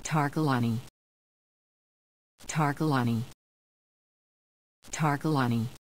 Tarkalani. Tarkalani. Tarkalani.